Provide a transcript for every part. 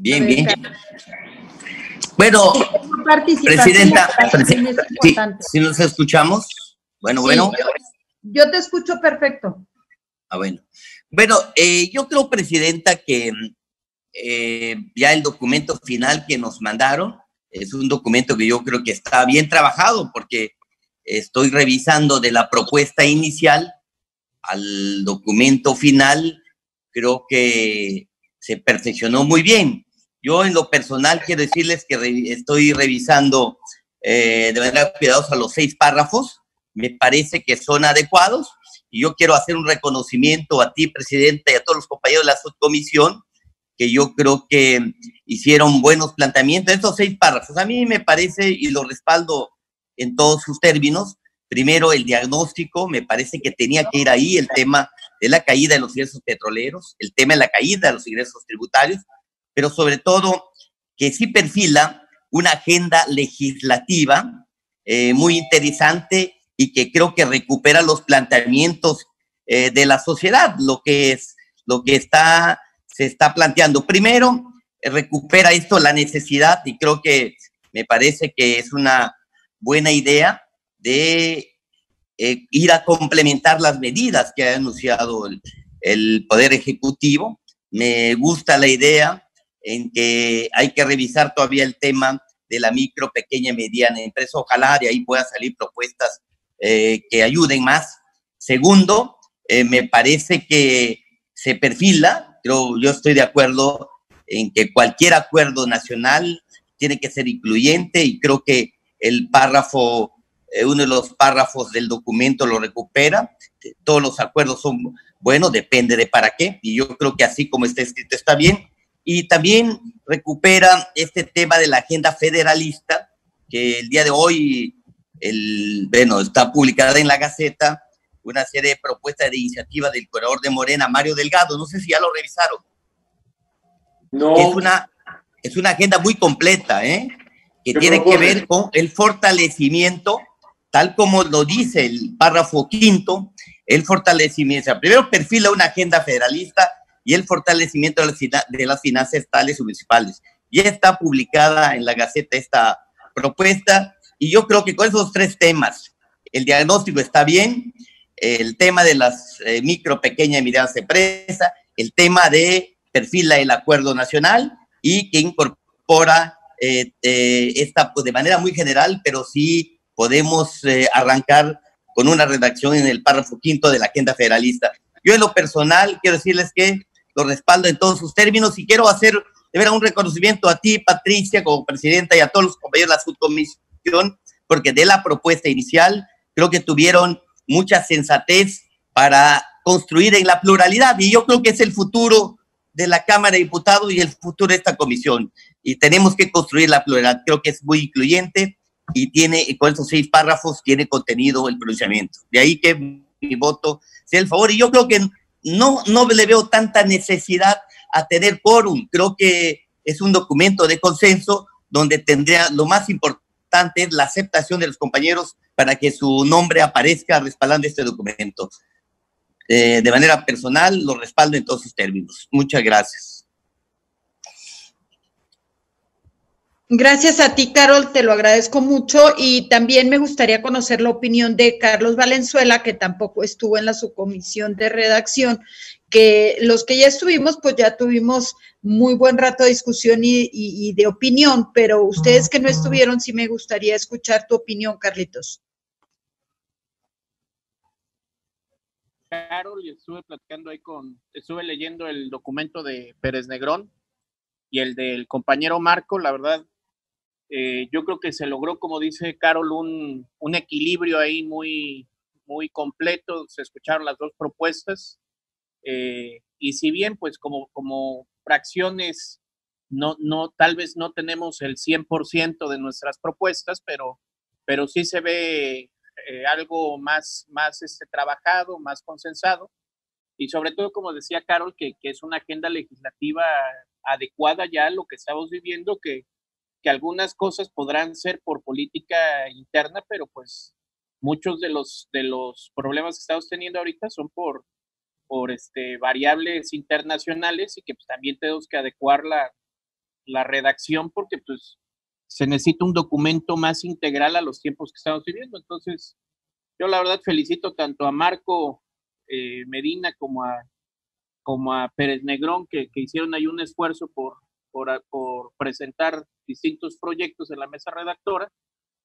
Bien, bien. Bueno, presidenta, si, nos escuchamos. Bueno, bueno. Yo, te escucho perfecto. Ah, bueno. Bueno, eh, yo creo, presidenta, que eh, ya el documento final que nos mandaron es un documento que yo creo que está bien trabajado porque estoy revisando de la propuesta inicial al documento final, creo que se perfeccionó muy bien. Yo en lo personal quiero decirles que estoy revisando eh, de manera cuidadosa los seis párrafos, me parece que son adecuados y yo quiero hacer un reconocimiento a ti, Presidenta, y a todos los compañeros de la subcomisión, que yo creo que hicieron buenos planteamientos. Estos seis párrafos, a mí me parece, y lo respaldo en todos sus términos, primero el diagnóstico, me parece que tenía que ir ahí el tema de la caída de los ingresos petroleros, el tema de la caída de los ingresos tributarios, pero sobre todo que sí perfila una agenda legislativa eh, muy interesante y que creo que recupera los planteamientos eh, de la sociedad, lo que es lo que está se está planteando. Primero, eh, recupera esto la necesidad y creo que me parece que es una buena idea de ir a complementar las medidas que ha anunciado el, el Poder Ejecutivo. Me gusta la idea en que hay que revisar todavía el tema de la micro, pequeña y mediana empresa. Ojalá de ahí puedan salir propuestas eh, que ayuden más. Segundo, eh, me parece que se perfila, yo, yo estoy de acuerdo en que cualquier acuerdo nacional tiene que ser incluyente y creo que el párrafo, eh, uno de los párrafos del documento lo recupera. Todos los acuerdos son buenos, depende de para qué, y yo creo que así como está escrito está bien y también recupera este tema de la agenda federalista, que el día de hoy, el, bueno, está publicada en la Gaceta, una serie de propuestas de iniciativa del curador de Morena, Mario Delgado. No sé si ya lo revisaron. No. Es una, es una agenda muy completa, ¿eh? que tiene que ver con el fortalecimiento, tal como lo dice el párrafo quinto, el fortalecimiento. primero perfila una agenda federalista y el fortalecimiento de las, finanzas estatales y municipales. Ya está publicada en la Gaceta esta propuesta y yo creo que con esos tres temas, el diagnóstico está bien, el tema de las eh, micro, pequeñas y medianas empresas, el tema de perfila el acuerdo nacional y que incorpora eh, eh, esta pues, de manera muy general, pero sí podemos arrancar con una redacción en el párrafo quinto de la agenda federalista. Yo en lo personal quiero decirles que lo respaldo en todos sus términos y quiero hacer de verdad un reconocimiento a ti, Patricia, como presidenta y a todos los compañeros de la subcomisión, porque de la propuesta inicial creo que tuvieron mucha sensatez para construir en la pluralidad y yo creo que es el futuro de la Cámara de Diputados y el futuro de esta comisión. Y tenemos que construir la pluralidad. Creo que es muy incluyente y tiene, con esos seis párrafos, tiene contenido el pronunciamiento. De ahí que mi voto sea el favor. Y yo creo que no, no le veo tanta necesidad a tener quórum. Creo que es un documento de consenso donde tendría lo más importante es la aceptación de los compañeros para que su nombre aparezca respaldando este documento. Eh, de manera personal, lo respaldo en todos sus términos. Muchas gracias. Gracias a ti, Carol, te lo agradezco mucho y también me gustaría conocer la opinión de Carlos Valenzuela, que tampoco estuvo en la subcomisión de redacción, que los que ya estuvimos, pues ya tuvimos muy buen rato de discusión y, de opinión, pero ustedes que no estuvieron, sí me gustaría escuchar tu opinión, Carlitos. Carol, estuve platicando ahí con, estuve leyendo el documento de Pérez Negrón y el del compañero Marco, la verdad, eh, yo creo que se logró, como dice Carol, un, un, equilibrio ahí muy, muy completo. Se escucharon las dos propuestas. Eh, y si bien, pues como, como fracciones, no, no, tal vez no tenemos el 100% de nuestras propuestas, pero, pero sí se ve eh, algo más, más este, trabajado, más consensado. Y sobre todo, como decía Carol, que, que es una agenda legislativa adecuada ya a lo que estamos viviendo, que, que algunas cosas podrán ser por política interna, pero pues muchos de los, de los problemas que estamos teniendo ahorita son por, por este, variables internacionales y que pues, también tenemos que adecuar la, la redacción porque pues se necesita un documento más integral a los tiempos que estamos viviendo. Entonces, yo la verdad felicito tanto a Marco eh, Medina como a, como a Pérez Negrón, que, hicieron ahí un esfuerzo por, por, presentar distintos proyectos en la mesa redactora.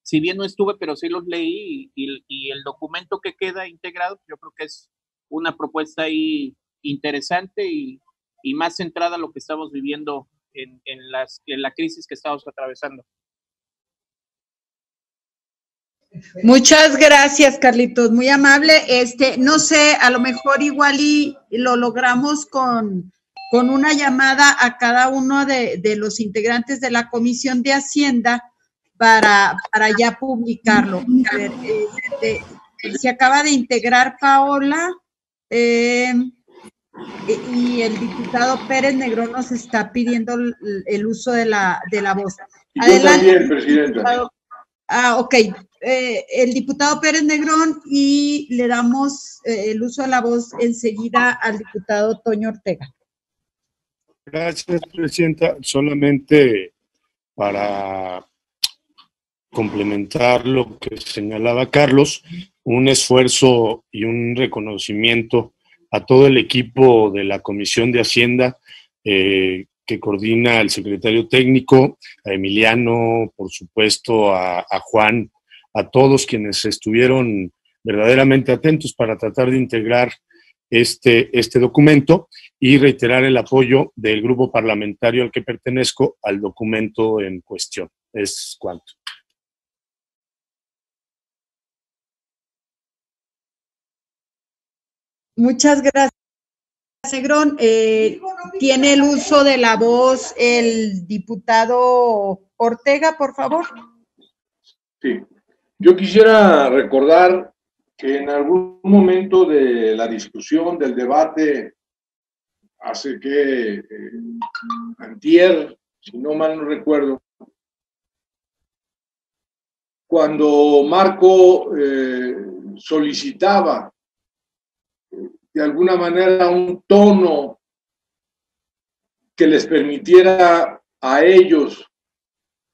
Si bien no estuve, pero sí los leí y, y el documento que queda integrado, yo creo que es una propuesta ahí interesante y, y más centrada a lo que estamos viviendo en, en, las, en la crisis que estamos atravesando. Muchas gracias, Carlitos, muy amable. Este, no sé, a lo mejor igual y lo logramos con, con una llamada a cada uno de, de, los integrantes de la Comisión de Hacienda para, para ya publicarlo. A ver, este, se acaba de integrar Paola. Eh, y el diputado Pérez Negrón nos está pidiendo el, uso de la, de la voz. Adelante. Ah, ok. Eh, el diputado Pérez Negrón y le damos eh, el uso de la voz enseguida al diputado Toño Ortega. Gracias, presidenta. Solamente para complementar lo que señalaba Carlos, un esfuerzo y un reconocimiento a todo el equipo de la Comisión de Hacienda eh, que coordina el secretario técnico, a Emiliano, por supuesto, a, Juan, a todos quienes estuvieron verdaderamente atentos para tratar de integrar este, este documento y reiterar el apoyo del grupo parlamentario al que pertenezco al documento en cuestión. Es cuanto. Muchas gracias, Negrón. Eh, tiene el uso de la voz el diputado Ortega, por favor. Sí, yo quisiera recordar que en algún momento de la discusión, del debate, hace que eh, antier, si no mal no recuerdo, cuando Marco eh, solicitaba de alguna manera un tono que les permitiera a ellos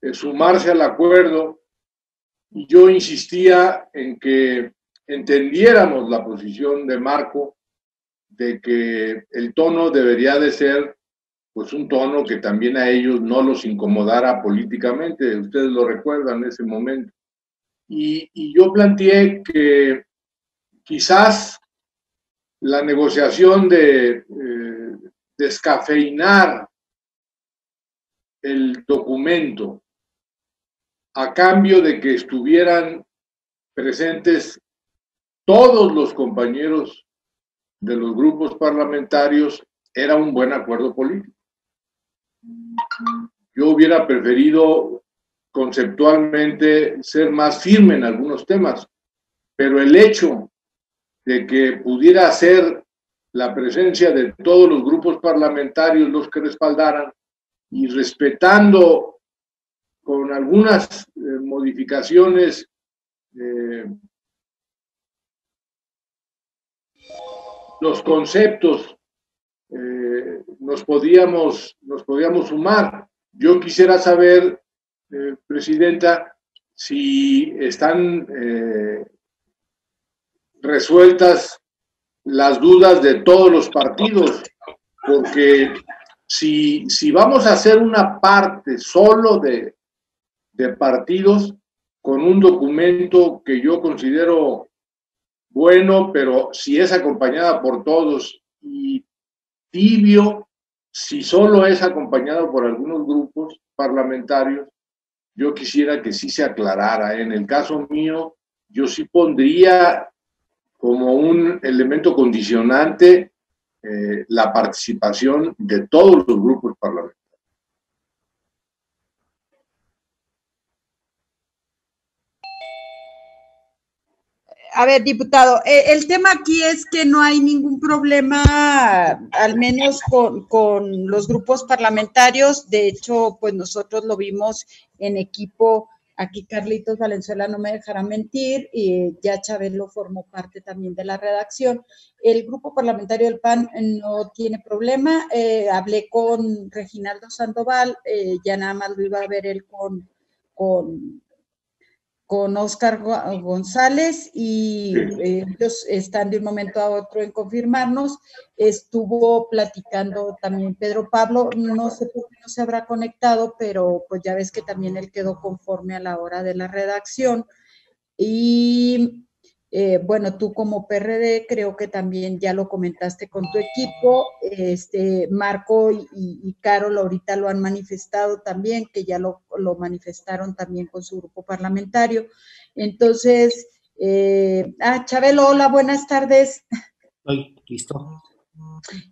eh, sumarse al acuerdo. Yo insistía en que entendiéramos la posición de Marco de que el tono debería de ser pues un tono que también a ellos no los incomodara políticamente, ustedes lo recuerdan en ese momento. Y, y yo planteé que quizás la negociación de eh, descafeinar el documento a cambio de que estuvieran presentes todos los compañeros de los grupos parlamentarios era un buen acuerdo político. Yo hubiera preferido conceptualmente ser más firme en algunos temas, pero el hecho de que pudiera ser la presencia de todos los grupos parlamentarios los que respaldaran y respetando con algunas eh, modificaciones eh, los conceptos eh, nos podíamos nos podíamos sumar. Yo quisiera saber presidenta si están resueltas las dudas de todos los partidos, porque si, si vamos a hacer una parte solo de, de partidos con un documento que yo considero bueno, pero si es acompañada por todos y tibio, si solo es acompañado por algunos grupos parlamentarios, yo quisiera que sí se aclarara. En el caso mío, yo sí pondría como un elemento condicionante eh, la participación de todos los grupos parlamentarios. A ver, diputado, eh, el tema aquí es que no hay ningún problema, al menos con, con, los grupos parlamentarios. De hecho, pues nosotros lo vimos en equipo Aquí Carlitos Valenzuela no me dejará mentir y ya Chabelo formó parte también de la redacción. El grupo parlamentario del PAN no tiene problema. Eh, hablé con Reginaldo Sandoval, eh, ya nada más lo iba a ver él con, con con Oscar González y eh, ellos están de un momento a otro en confirmarnos. Estuvo platicando también Pedro Pablo, no sé por qué no se habrá conectado, pero pues ya ves que también él quedó conforme a la hora de la redacción. Y eh, bueno, tú como PRD creo que también ya lo comentaste con tu equipo. Este, Marco y, y Carol ahorita lo han manifestado también, que ya lo, manifestaron también con su grupo parlamentario. Entonces, eh, ah, Chabelo, hola, buenas tardes. Estoy listo.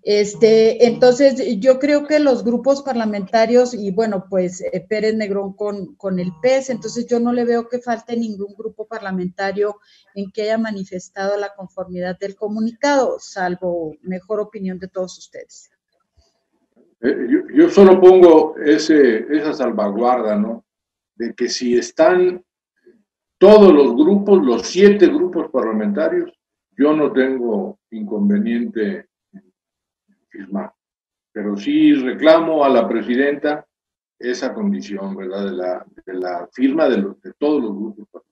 Este, entonces, yo creo que los grupos parlamentarios, y bueno, pues eh, Pérez Negrón con, con, el PES, entonces yo no le veo que falte ningún grupo parlamentario en que haya manifestado la conformidad del comunicado, salvo mejor opinión de todos ustedes. Eh, yo, solo pongo ese, esa salvaguarda, ¿no? De que si están todos los grupos, los siete grupos parlamentarios, yo no tengo inconveniente Pero sí reclamo a la presidenta esa condición, ¿verdad? De la, firma de, todos los grupos.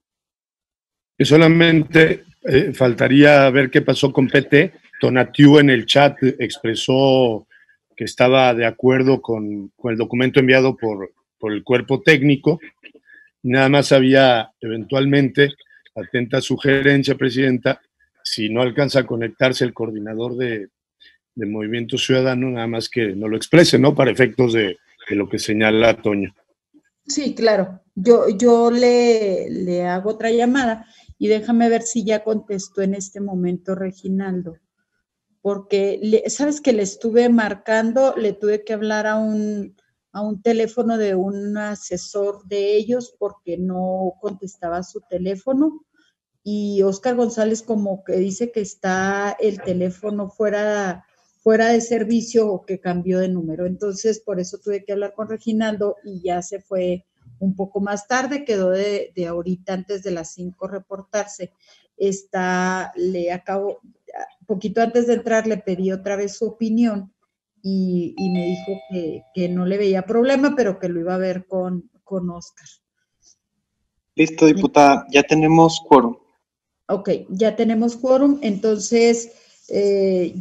Y solamente eh, faltaría ver qué pasó con PT. Tonatiu en el chat expresó que estaba de acuerdo con, con el documento enviado por, por, el cuerpo técnico. Nada más había eventualmente, atenta sugerencia, Presidenta, si no alcanza a conectarse el coordinador de, de Movimiento Ciudadano, nada más que no lo exprese, ¿no? Para efectos de, lo que señala Toño. Sí, claro. Yo, yo le, le hago otra llamada y déjame ver si ya contestó en este momento Reginaldo. Porque, ¿sabes que le estuve marcando? Le tuve que hablar a un, a un teléfono de un asesor de ellos porque no contestaba su teléfono. Y Oscar González como que dice que está el teléfono fuera fuera de servicio o que cambió de número. Entonces, por eso tuve que hablar con Reginaldo y ya se fue un poco más tarde, quedó de, ahorita antes de las 5 reportarse. Está, le acabo, poquito antes de entrar le pedí otra vez su opinión y, me dijo que, no le veía problema, pero que lo iba a ver con, con Oscar. Listo, diputada, ya tenemos quórum. Ok, ya tenemos quórum, entonces eh,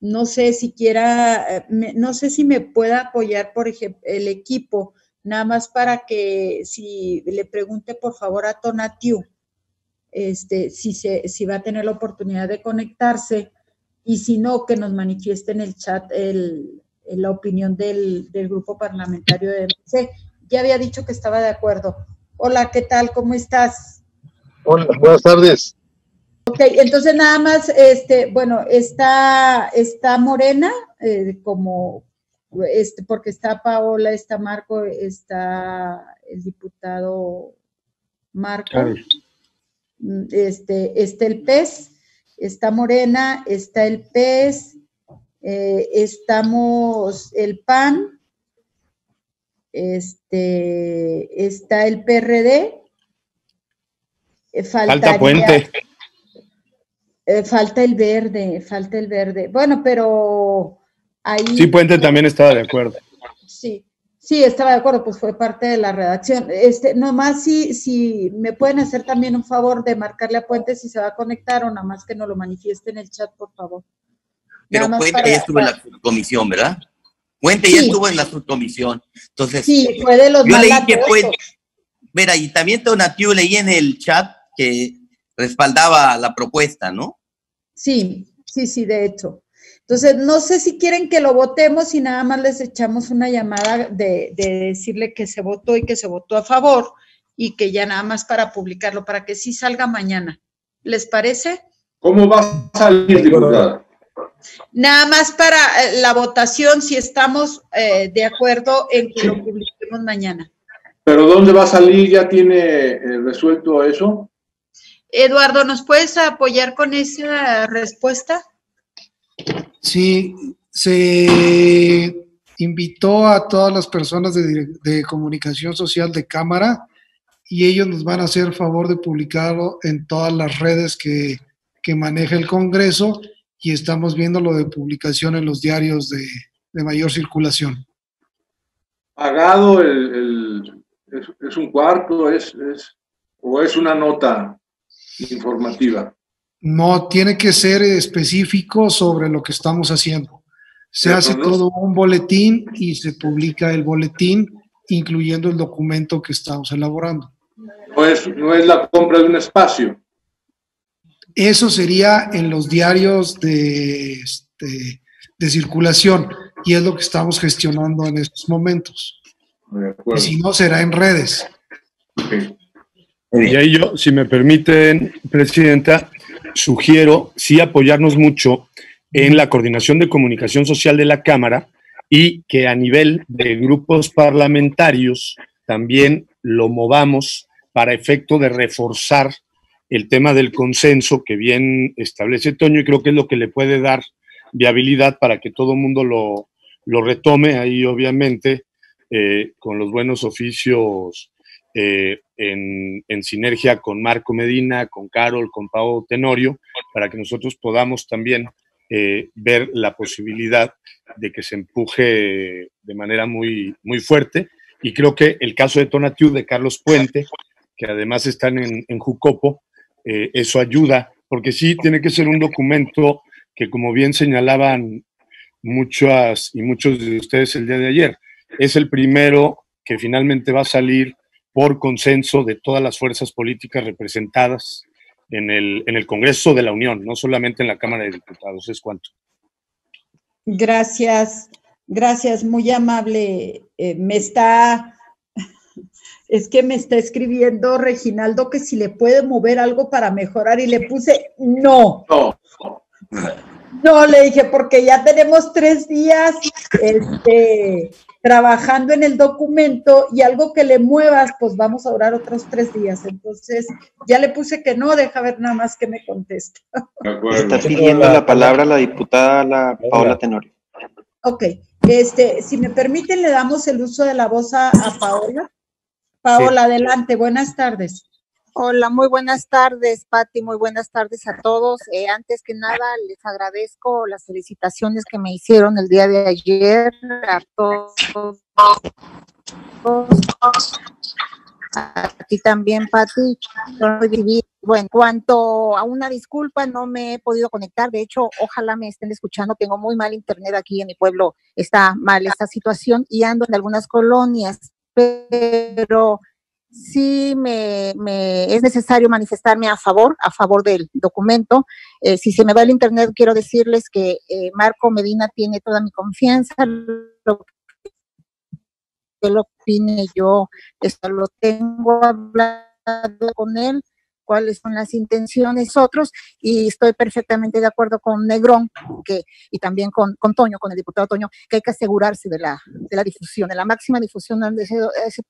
no sé si quiera, eh, no sé si me pueda apoyar, por ejemplo, el equipo, nada más para que si le pregunte por favor a Tonatiu, este, si, se, si va a tener la oportunidad de conectarse y si no, que nos manifieste en el chat el, la opinión del, del, grupo parlamentario de MC. Ya había dicho que estaba de acuerdo. Hola, ¿qué tal? ¿Cómo estás? Hola, buenas tardes. Ok, entonces nada más, este, bueno, está, está Morena, eh, como, este, porque está Paola, está Marco, está el diputado Marco, mm, este, está el PES, está Morena, está el PES, eh, estamos el PAN, este, está el PRD, eh, falta Puente. Eh, falta el verde, falta el verde. Bueno, pero ahí... Sí, Puente también estaba de acuerdo. Sí, sí, estaba de acuerdo, pues fue parte de la redacción. Este, nomás si, si me pueden hacer también un favor de marcarle a Puente si se va a conectar o nada más que nos lo manifieste en el chat, por favor. Pero Puente ya estuvo en la subcomisión, ¿verdad? Puente ya estuvo en la subcomisión. Entonces, sí, fue de los yo leí que Puente, mira, y también Tonatiu leí en el chat que respaldaba la propuesta, ¿no? Sí, sí, sí, de hecho. Entonces, no sé si quieren que lo votemos y nada más les echamos una llamada de, decirle que se votó y que se votó a favor y que ya nada más para publicarlo, para que sí salga mañana. ¿Les parece? ¿Cómo va a salir, diputada? Nada más para eh, la votación, si estamos eh, de acuerdo en que lo publiquemos mañana. ¿Pero dónde va a salir? ¿Ya tiene eh, resuelto eso? Eduardo, ¿nos puedes apoyar con esa respuesta? Sí, se invitó a todas las personas de, comunicación social de Cámara y ellos nos van a hacer favor de publicarlo en todas las redes que, que maneja el Congreso y estamos viendo lo de publicación en los diarios de, de mayor circulación. ¿Pagado el, el- es, es un cuarto es, es- o es una nota informativa? No tiene que ser específico sobre lo que estamos haciendo. Se hace todo un boletín y se publica el boletín, incluyendo el documento que estamos elaborando. No es, no es la compra de un espacio. Eso sería en los diarios de, este, de circulación y es lo que estamos gestionando en estos momentos. De Y si no, será en redes. Y ahí yo, si me permiten, Presidenta, sugiero sí apoyarnos mucho en la coordinación de comunicación social de la Cámara y que a nivel de grupos parlamentarios también lo movamos para efecto de reforzar el tema del consenso que bien establece Toño y creo que es lo que le puede dar viabilidad para que todo el mundo lo, lo retome ahí obviamente eh, con los buenos oficios eh, en, sinergia con Marco Medina, con Carol, con Pau Tenorio, para que nosotros podamos también eh, ver la posibilidad de que se empuje de manera muy, muy fuerte. Y creo que el caso de Tonatiu, de Carlos Puente, que además están en, en Jucopo, eh, eso ayuda, porque sí tiene que ser un documento que, como bien señalaban muchas y muchos de ustedes el día de ayer, es el primero que finalmente va a salir por consenso de todas las fuerzas políticas representadas en el, en el Congreso de la Unión, no solamente en la Cámara de Diputados, es cuanto. Gracias, gracias, muy amable. Eh, me está, es que me está escribiendo Reginaldo que si le puede mover algo para mejorar y le puse no. No, No, le dije, porque ya tenemos tres días este, trabajando en el documento y algo que le muevas, pues vamos a durar otros tres días. Entonces, ya le puse que no, deja ver nada más que me contesta. Está pidiendo la palabra la diputada la Paola Tenorio. Ok, este, si me permiten, le damos el uso de la voz a, a Paola. Paola, adelante, buenas tardes. Hola, muy buenas tardes, Patti, muy buenas tardes a todos. Eh, antes que nada, les agradezco las felicitaciones que me hicieron el día de ayer a todos. A ti también, Patti. Bueno, en cuanto a una disculpa, no me he podido conectar. De hecho, ojalá me estén escuchando. Tengo muy mal internet aquí en mi pueblo. Está mal esta situación y ando en algunas colonias, pero sí me, es necesario manifestarme a favor, a favor del documento. Eh, si se me va el internet, quiero decirles que eh, Marco Medina tiene toda mi confianza. Lo que lo opine yo, esto lo tengo hablado con él, cuáles son las intenciones otros, y estoy perfectamente de acuerdo con Negrón que, y también con, Toño, con el diputado Toño, que hay que asegurarse de la, de la difusión, de la máxima difusión de ese, ese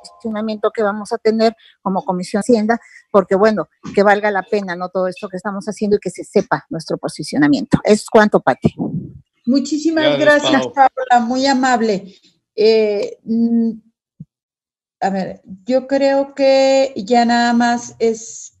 posicionamiento que vamos a tener como Comisión Hacienda, porque bueno, que valga la pena, ¿no? Todo esto que estamos haciendo y que se sepa nuestro posicionamiento. Es cuanto, Pati. Muchísimas Gracias, gracias, Paola, muy amable. Eh, mm, a ver, yo creo que ya nada más es,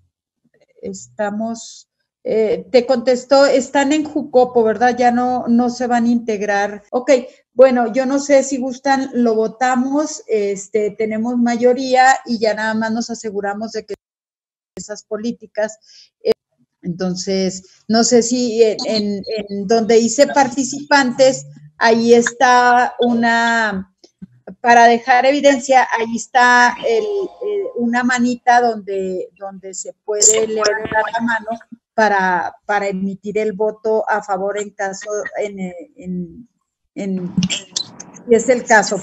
estamos, eh, te contestó, están en Jucopo, ¿verdad? Ya no, no se van a integrar. Ok, bueno, yo no sé si gustan, lo votamos, este, tenemos mayoría y ya nada más nos aseguramos de que esas políticas. eh, entonces, no sé si en, en- donde hice participantes, ahí está una, para dejar evidencia, ahí está el, eh, una manita donde, donde se puede levantar la mano para, para emitir el voto a favor en caso, en, en, en- si es el caso.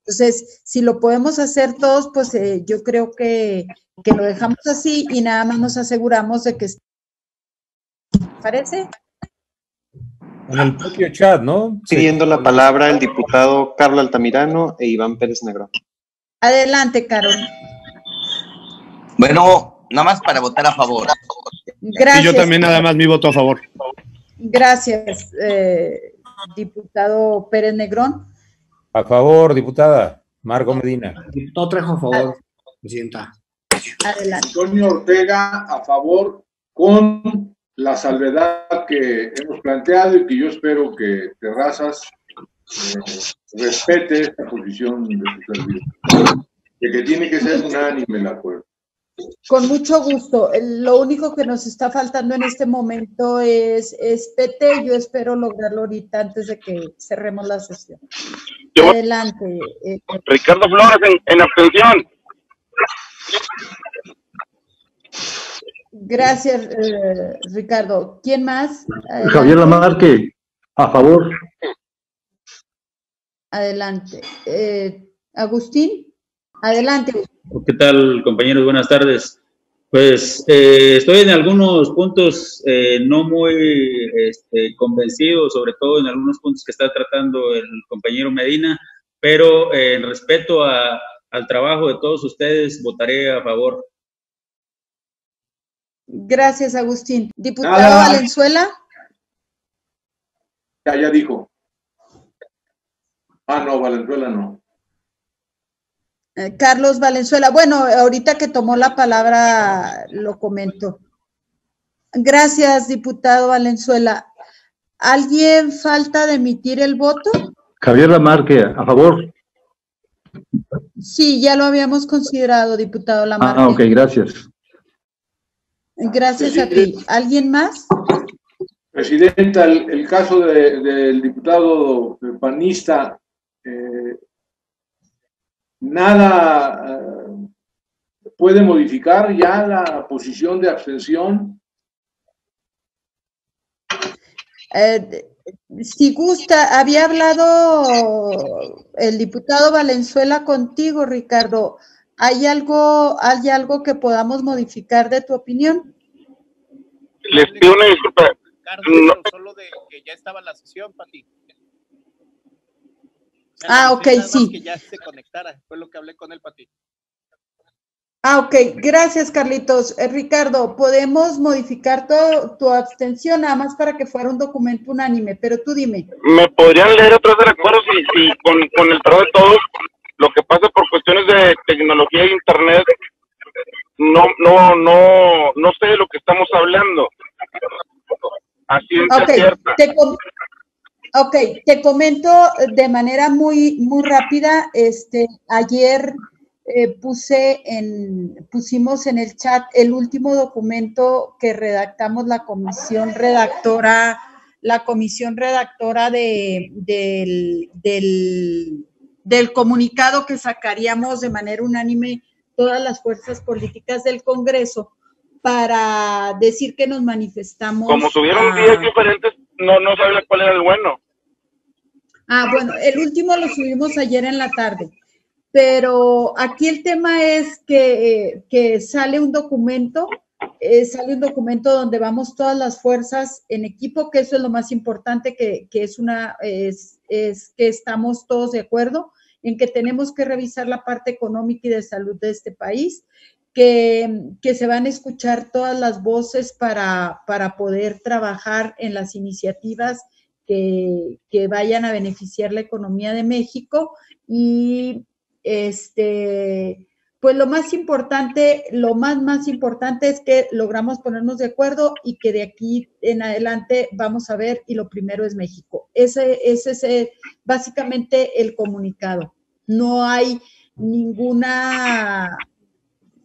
Entonces, si lo podemos hacer todos, pues eh, yo creo que, que lo dejamos así y nada más nos aseguramos de que ¿Parece? En el propio chat, ¿no? Pidiendo la palabra el diputado Carlos Altamirano e Iván Pérez Negrón. Adelante, Carol. Bueno, nada más para votar a favor. Gracias. Y yo también nada más mi voto a favor. Gracias, eh, diputado Pérez Negrón. A favor, diputada. Marco Medina. No trajo a favor. Presidenta. Adelante. Antonio Ortega a favor con la salvedad que hemos planteado y que yo espero que Terrazas eh, respete esta posición de su servidor. De que tiene que ser unánime el acuerdo. Con mucho gusto. Lo único que nos está faltando en este momento es, es PT. Yo espero lograrlo ahorita antes de que cerremos la sesión. Yo- Adelante. eh, Ricardo Flores en, en abstención. gracias, eh, Ricardo. ¿Quién más? Adelante. Javier Lamarque, a favor. Adelante. Eh, Agustín, adelante. ¿Qué tal, compañeros? Buenas tardes. Pues eh, estoy en algunos puntos eh, no muy este, convencido, sobre todo en algunos puntos que está tratando el compañero Medina, pero eh, en respeto a- al trabajo de todos ustedes, votaré a favor. Gracias, Agustín. Diputado Nada. Valenzuela. Ya, ya dijo. Ah, no, Valenzuela no. Eh, Carlos Valenzuela. Bueno, ahorita que tomó la palabra lo comento. Gracias, diputado Valenzuela. ¿Alguien falta de emitir el voto? Javier Lamarque, a favor. Sí, ya lo habíamos considerado, diputado Lamarque. Ah, ok, gracias. Gracias a ti. ¿Alguien más? Presidenta, el, el caso de- del diputado panista, eh, nada eh, puede modificar ya la posición de abstención. Eh, si gusta, había hablado el diputado Valenzuela contigo, Ricardo. ¿Hay algo, hay algo que podamos modificar de tu opinión? Les pido una disculpa. Ricardo, No. solo de que ya estaba la sesión, Pati. Ah, nada ok, sí. Que ya se conectara, fue lo que hablé con él, Pati. Ah, ok. Gracias, Carlitos. Eh, Ricardo, podemos modificar tu, tu abstención nada más para que fuera un documento unánime, pero tú dime. ¿Me podrían leer otra vez el acuerdo si, si con, con el trabajo de todos, lo que pasa por cuestiones de tecnología e internet, no, no, no, no sé de lo que estamos hablando. Así es Ok, cierta. te, com- ok, te comento de manera muy, muy rápida. Este, ayer eh, puse en, pusimos en el chat el último documento que redactamos la comisión redactora, la comisión redactora de, del, del, del comunicado que sacaríamos de manera unánime todas las fuerzas políticas del Congreso para decir que nos manifestamos. Como tuvieron a- días diferentes, no, no sabía cuál era el bueno. Ah, bueno, el último lo subimos ayer en la tarde, pero aquí el tema es que, eh, que sale un documento, eh, sale un documento donde vamos todas las fuerzas en equipo, que eso es lo más importante, que, que es una, es, es que estamos todos de acuerdo en que tenemos que revisar la parte económica y de salud de este país, que, que se van a escuchar todas las voces para, para poder trabajar en las iniciativas que, vayan a beneficiar la economía de México y este pues lo más importante, lo más más importante es que logramos ponernos de acuerdo y que de aquí en adelante vamos a ver y lo primero es México. Ese, ese es eh, básicamente el comunicado. No hay ninguna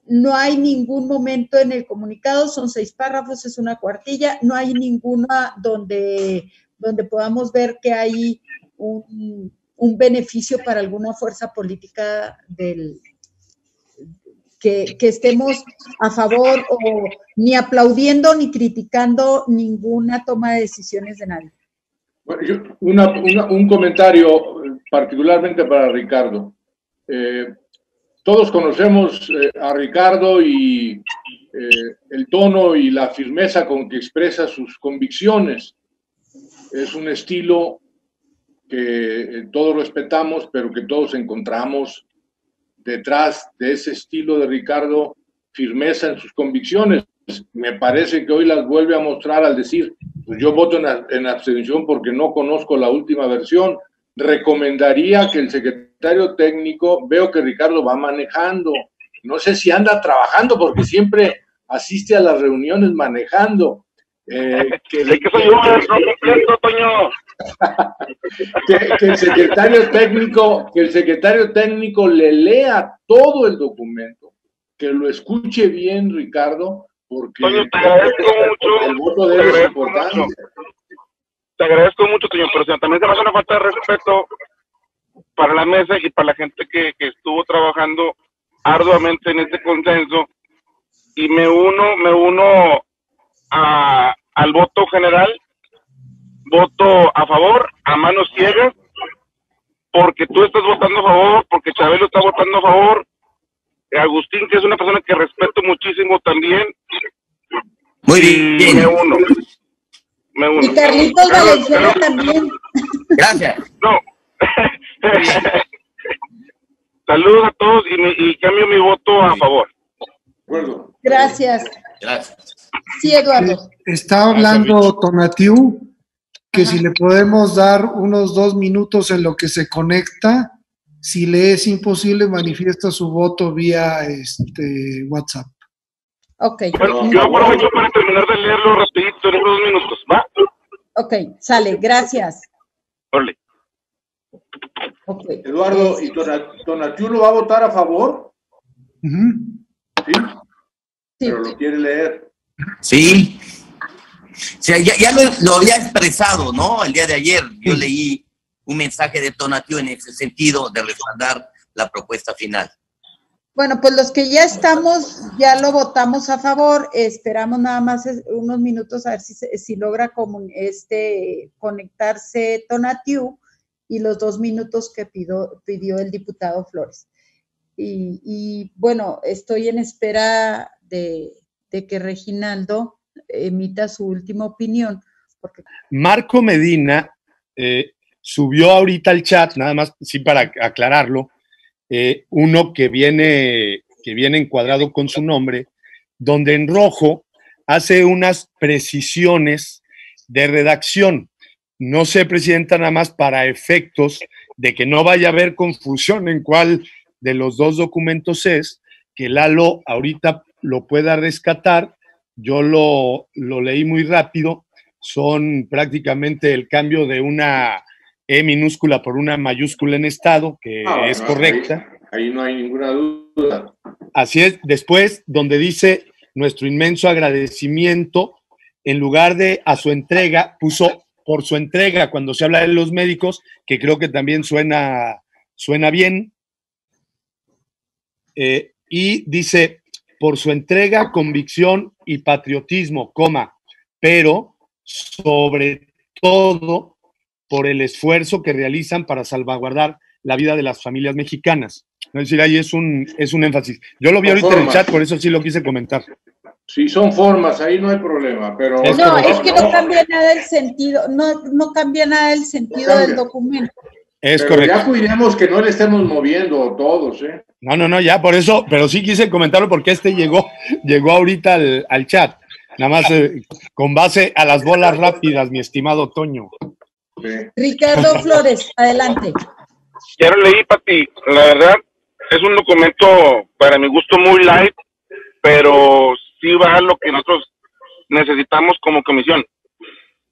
no hay ningún momento en el comunicado, son seis párrafos, es una cuartilla, no hay ninguna donde, donde podamos ver que hay un, beneficio para alguna fuerza política del que, estemos a favor o ni aplaudiendo ni criticando ninguna toma de decisiones de nadie. Bueno, yo- una- una- un comentario particularmente para Ricardo. Eh, todos conocemos eh, a Ricardo y eh, el tono y la firmeza con que expresa sus convicciones. Es un estilo que eh, todos respetamos, pero que todos encontramos detrás de ese estilo de Ricardo firmeza en sus convicciones. Me parece que hoy las vuelve a mostrar al decir, pues yo voto en, en abstención porque no conozco la última versión. Recomendaría que el secretario técnico, veo que Ricardo va manejando, no sé si anda trabajando porque siempre asiste a las reuniones manejando. Eh, que, Es que soy yo, no completo, Toño. que- que el secretario técnico, que el secretario técnico le lea todo el documento, que lo escuche bien, Ricardo, porque Toño, te agradezco mucho. el voto de él es importante. mucho. Te agradezco mucho, Toño, pero también se me hace una falta de respeto para la mesa y para la gente que, que estuvo trabajando arduamente en este consenso y me uno, me uno a- al voto general, voto a favor, a manos ciegas, porque tú estás votando a favor, porque Chabelo está votando a favor, Agustín, que es una persona que respeto muchísimo también. Muy bien. me uno. Me uno. Y Carlitos pero- también. Gracias. No. Saludos a todos y, me- y cambio mi voto a favor. Gracias. Gracias. Sí, Eduardo. Está hablando Tonatiu que si le podemos dar unos dos minutos en lo que se conecta, si le es imposible, manifiesta su voto vía este WhatsApp. Ok. Bueno, yo aprovecho para terminar de leerlo rapidito en unos dos minutos, ¿va? Ok, sale. Gracias. Órale. Ok. Eduardo, ¿y Tona- Tonatiu lo va a votar a favor? Sí. Pero lo quiere leer. Sí. O sea, ya, ya lo, lo había expresado, ¿no? El día de ayer yo leí un mensaje de Tonatiuh en ese sentido de respaldar la propuesta final. Bueno, pues los que ya estamos, ya lo votamos a favor. Esperamos nada más unos minutos a ver si, si logra comun- este, conectarse Tonatiu y los dos minutos que pidió, pidió el diputado Flores. Y, bueno, estoy en espera de, que Reginaldo emita su última opinión. Porque Marco Medina eh, subió ahorita al chat, nada más, sí, para aclararlo, eh, uno que viene, que viene encuadrado con su nombre, donde en rojo hace unas precisiones de redacción. No sé, Presidenta, nada más para efectos de que no vaya a haber confusión en cuál de los dos documentos es, que Lalo ahorita lo pueda rescatar. Yo lo, lo leí muy rápido, son prácticamente el cambio de una E minúscula por una mayúscula en estado, que Ah, es correcta. Ahí, ahí no hay ninguna duda. Así es, después donde dice nuestro inmenso agradecimiento, en lugar de a su entrega, puso por su entrega cuando se habla de los médicos, que creo que también suena, suena bien. Eh, y dice, por su entrega, convicción y patriotismo, coma, pero sobre todo por el esfuerzo que realizan para salvaguardar la vida de las familias mexicanas. Es decir, ahí es un, es un énfasis. Yo lo vi ahorita en el chat, por eso sí lo quise comentar. Sí, son formas, ahí no hay problema, pero... Es no, correcto. es que no cambia nada el sentido, no, no cambia nada el sentido del documento. Es pero correcto. ya cuidemos que no le estemos moviendo todos, ¿eh? No, no, no, ya por eso, pero sí quise comentarlo porque este llegó, llegó ahorita al, al chat. Nada más eh, con base a las bolas rápidas, mi estimado Toño. Ricardo Flores, adelante. Ya lo leí, Pati. La verdad, es un documento para mi gusto muy light, pero sí va a lo que nosotros necesitamos como comisión.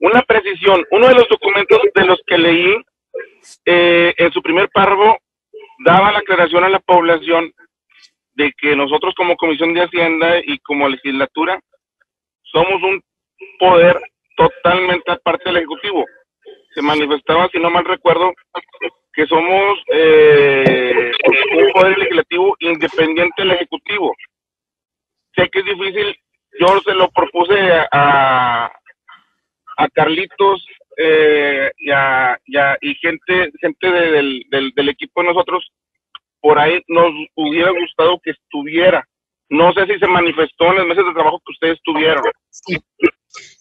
Una precisión, uno de los documentos de los que leí, eh, en su primer párrafo, daba la aclaración a la población de que nosotros como Comisión de Hacienda y como legislatura somos un poder totalmente aparte del Ejecutivo. Se manifestaba, si no mal recuerdo, que somos eh, un poder legislativo independiente del Ejecutivo. Sé que es difícil, yo se lo propuse a, a, a Carlitos eh, y, a, y, gente, gente de- del, del, equipo de nosotros, por ahí nos hubiera gustado que estuviera. No sé si se manifestó en los meses de trabajo que ustedes tuvieron.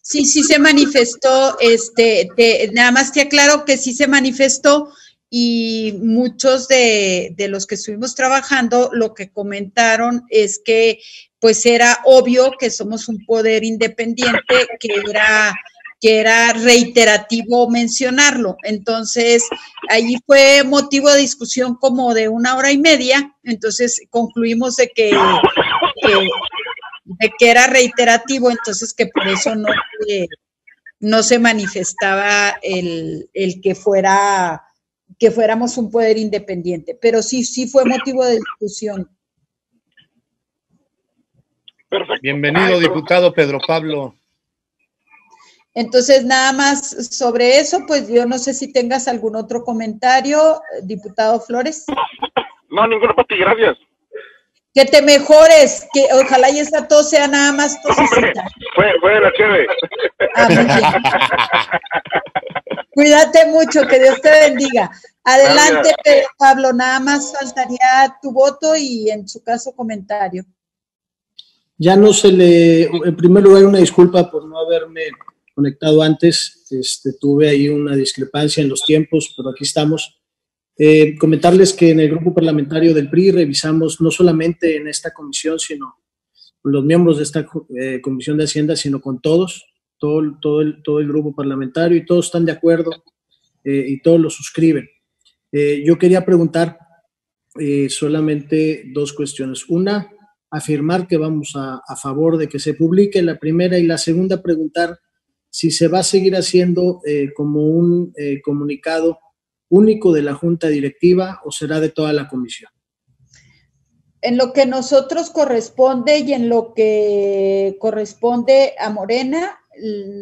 Sí, sí se manifestó, este, te- nada más te aclaro que sí se manifestó y muchos de los que estuvimos trabajando lo que comentaron es que pues era obvio que somos un poder independiente, que era que era reiterativo mencionarlo. Entonces, allí fue motivo de discusión como de una hora y media, entonces concluimos de que, de que era reiterativo, entonces que por eso no, no se manifestaba el, el que fuera que fuéramos un poder independiente, pero sí, sí fue motivo de discusión. Bienvenido, diputado Pedro Pablo. Entonces, nada más sobre eso, pues yo no sé si tengas algún otro comentario, diputado Flores. No, ninguno para ti, gracias. Que te mejores, que ojalá y esta tos sea nada más tosecita. Fue, fue la chévere. Ah, muy bien. Cuídate mucho, que Dios te bendiga. Adelante, Pedro Pablo, nada más faltaría tu voto y en su caso comentario. Ya no se le, en primer lugar, una disculpa por no haberme conectado antes. Este, tuve ahí una discrepancia en los tiempos, pero aquí estamos. Eh, comentarles que en el grupo parlamentario del PRI revisamos no solamente en esta comisión, sino con los miembros de esta eh, comisión de Hacienda, sino con todos, todo, todo, el, todo el grupo parlamentario y todos están de acuerdo eh, y todos lo suscriben. yo quería preguntar solamente dos cuestiones. Una, afirmar que vamos a, a, favor de que se publique la primera y la segunda preguntar si se va a seguir haciendo eh, como un eh, comunicado único de la Junta Directiva o será de toda la comisión. En lo que nosotros corresponde y en lo que corresponde a Morena,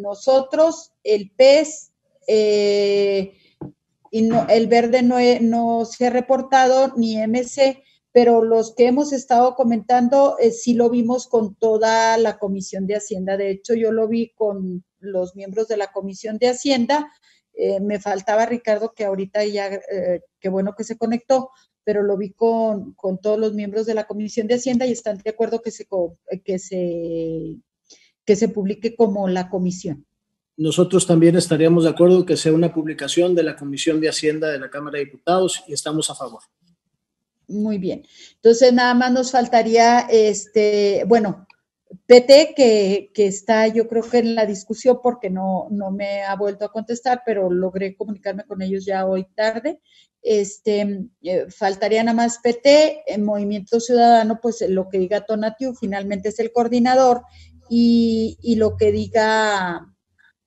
nosotros, el PES, eh, y no, el verde no, no se ha reportado, ni MC, pero los que hemos estado comentando eh, sí lo vimos con toda la Comisión de Hacienda. De hecho, yo lo vi con los miembros de la Comisión de Hacienda. Eh, me faltaba Ricardo, que ahorita ya, eh, qué bueno que se conectó, pero lo vi con, con, todos los miembros de la Comisión de Hacienda y están de acuerdo que se, que se, que se publique como la comisión. Nosotros también estaríamos de acuerdo que sea una publicación de la Comisión de Hacienda de la Cámara de Diputados y estamos a favor. Muy bien. Entonces, nada más nos faltaría, este, bueno, PT, que, que, está yo creo que en la discusión porque no, no me ha vuelto a contestar, pero logré comunicarme con ellos ya hoy tarde. Este, eh, faltaría nada más PT, en Movimiento Ciudadano, pues lo que diga Tonatiu finalmente es el coordinador y, y lo que diga,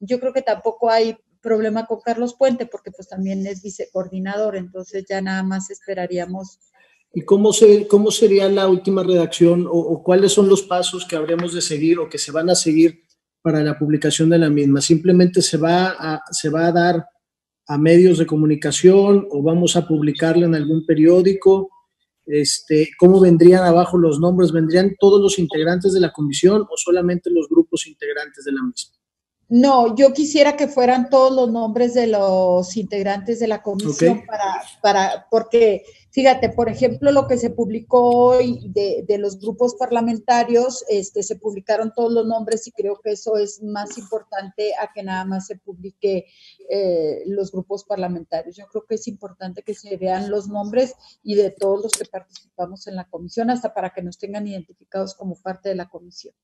yo creo que tampoco hay problema con Carlos Puente porque pues también es vicecoordinador, entonces ya nada más esperaríamos ¿Y cómo, se, cómo sería la última redacción o, cuáles son los pasos que habremos de seguir o que se van a seguir para la publicación de la misma? ¿Simplemente se va a, se va a dar a medios de comunicación o vamos a publicarla en algún periódico? Este, ¿Cómo vendrían abajo los nombres? ¿Vendrían todos los integrantes de la comisión o solamente los grupos integrantes de la misma? No, yo quisiera que fueran todos los nombres de los integrantes de la comisión para, para, porque fíjate, por ejemplo, lo que se publicó hoy de, de, los grupos parlamentarios, este, se publicaron todos los nombres y creo que eso es más importante a que nada más se publique eh, los grupos parlamentarios. Yo creo que es importante que se vean los nombres y de todos los que participamos en la comisión, hasta para que nos tengan identificados como parte de la comisión.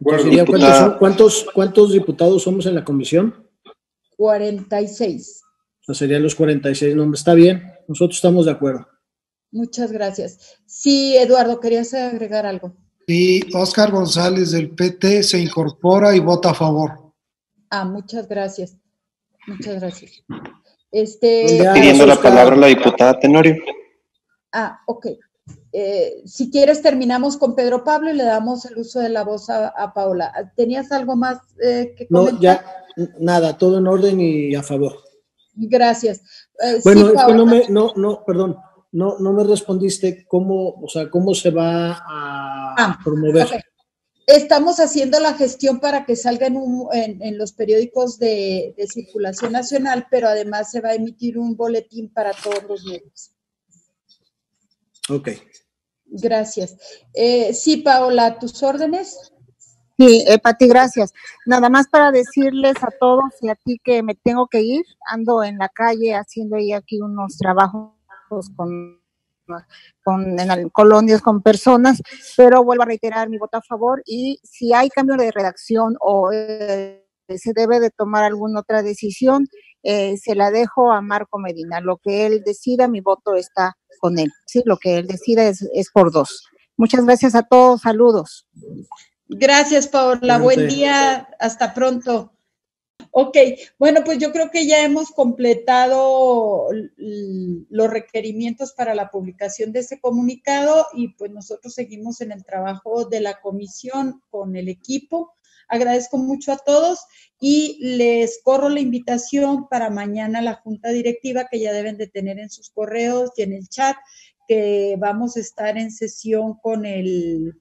¿cuántos, cuántos, ¿Cuántos diputados somos en la comisión? 46. O sea, serían los 46 nombres. Está bien, nosotros estamos de acuerdo. Muchas gracias. Sí, Eduardo, querías agregar algo. Sí, Oscar González del PT se incorpora y vota a favor. Ah, muchas gracias. Muchas gracias. Este, Pidiendo la palabra la diputada Tenorio. Ah, ok. Eh, si quieres, terminamos con Pedro Pablo y le damos el uso de la voz a, Paula. ¿Tenías algo más eh, que comentar? No, ya, nada, todo en orden y a favor. Gracias. Eh, bueno, es que no me, no, no, perdón, no, no me respondiste cómo, o sea, cómo se va a ah, promover. Estamos haciendo la gestión para que salga en, en, los periódicos de, de, circulación nacional, pero además se va a emitir un boletín para todos los medios. Ok. Gracias. Eh, sí, Paola, ¿tus órdenes? Sí, eh, Pati, gracias. Nada más para decirles a todos y a ti que me tengo que ir. Ando en la calle haciendo ahí aquí unos trabajos con, con en colonias con personas, pero vuelvo a reiterar mi voto a favor y si hay cambio de redacción o eh, se debe de tomar alguna otra decisión, eh, se la dejo a Marco Medina. Lo que él decida, mi voto está con él. Sí, lo que él decida es, es por dos. Muchas gracias a todos. Saludos. Gracias, Paola. Buen día. Hasta pronto. Ok, bueno, pues yo creo que ya hemos completado los requerimientos para la publicación de ese comunicado y pues nosotros seguimos en el trabajo de la comisión con el equipo. Agradezco mucho a todos y les corro la invitación para mañana la junta directiva que ya deben de tener en sus correos y en el chat, que vamos a estar en sesión con el,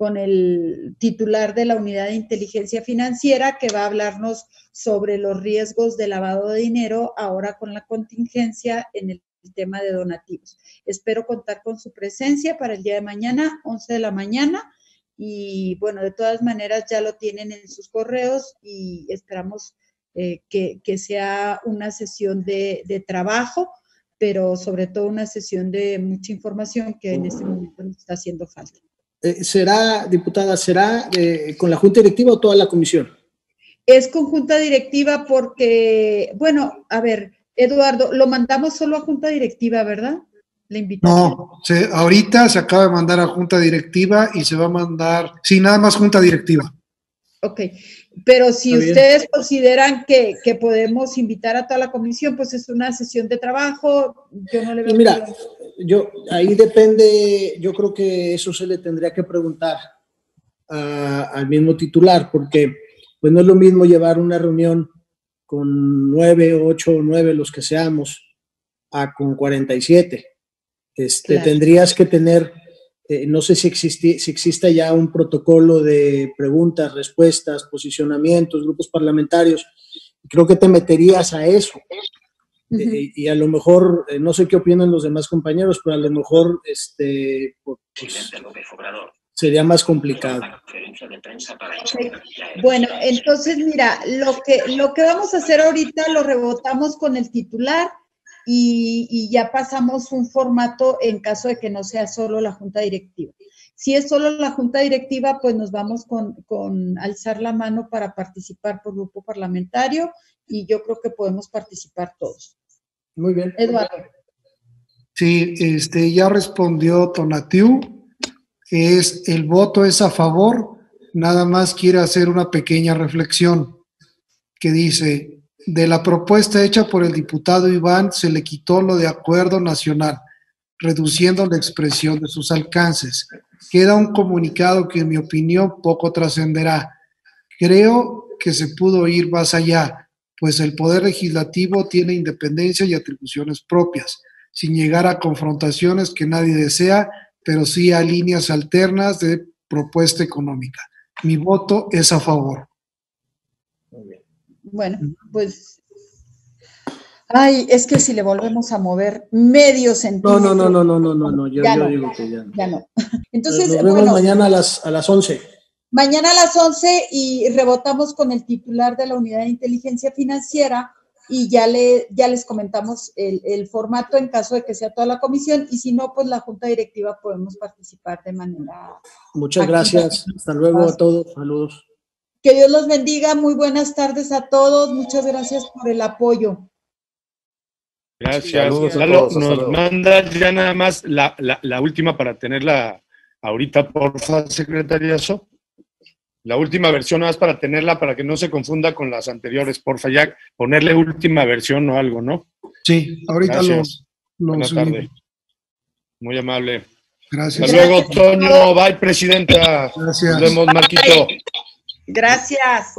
con el titular de la unidad de inteligencia financiera que va a hablarnos sobre los riesgos de lavado de dinero ahora con la contingencia en el tema de donativos. Espero contar con su presencia para el día de mañana, 11 de la mañana y bueno, de todas maneras ya lo tienen en sus correos y esperamos eh, que, sea una sesión de, trabajo, pero sobre todo una sesión de mucha información que en este momento nos está haciendo falta. Eh, ¿Será, diputada, será eh, con la Junta Directiva o toda la comisión? Es con Junta Directiva porque, bueno, a ver, Eduardo, lo mandamos solo a Junta Directiva, ¿verdad? No, ahorita se acaba de mandar a junta directiva y se va a mandar, sí, nada más junta directiva. Ok, pero si ustedes consideran que, podemos invitar a toda la comisión, pues es una sesión de trabajo, yo no le veo... Mira, yo, ahí depende, yo creo que eso se le tendría que preguntar al mismo titular, porque pues no es lo mismo llevar una reunión con nueve, ocho o nueve, los que seamos, a con 47 este, Tendrías que tener, eh, no sé si, existe, si existe ya un protocolo de preguntas, respuestas, posicionamientos, grupos parlamentarios. Creo que te meterías a eso. Eh, y a lo mejor, eh, no sé qué opinan los demás compañeros, pero a lo mejor este, pues, sería más complicado. Bueno, entonces mira, lo que, lo que vamos a hacer ahorita lo rebotamos con el titular y, ya pasamos un formato en caso de que no sea solo la junta directiva. Si es solo la junta directiva, pues nos vamos con, con, alzar la mano para participar por grupo parlamentario y yo creo que podemos participar todos. Muy bien. Eduardo. Sí, este, ya respondió Tonatiu, es el voto es a favor, nada más quiere hacer una pequeña reflexión que dice, de la propuesta hecha por el diputado Iván se le quitó lo de acuerdo nacional, reduciendo la expresión de sus alcances. Queda un comunicado que en mi opinión poco trascenderá. Creo que se pudo ir más allá, pues el Poder Legislativo tiene independencia y atribuciones propias, sin llegar a confrontaciones que nadie desea, pero sí a líneas alternas de propuesta económica. Mi voto es a favor. Bueno, pues. Ay, es que si le volvemos a mover medio centímetro. No, no, no, no, no, no, no, yo, yo digo que ya no. Ya no. Entonces, Nos vemos bueno, mañana a las, a las 11. Mañana a las 11 y rebotamos con el titular de la Unidad de Inteligencia Financiera y ya, le, ya les comentamos el, el, formato en caso de que sea toda la comisión y si no, pues la Junta Directiva podemos participar de manera... Muchas gracias. Hasta luego a todos. Saludos. Que Dios los bendiga. Muy buenas tardes a todos. Muchas gracias por el apoyo. Gracias. nos manda ya nada más la, la, última para tenerla ahorita, porfa, secretariazo. La última versión, nada más para tenerla, para que no se confunda con las anteriores, porfa, ya ponerle última versión o algo, ¿no? Sí, ahorita los, Buenas tardes. Muy amable. Gracias. Hasta luego, Toño. Bye, presidenta. Gracias. Nos vemos, Marquito. Gracias.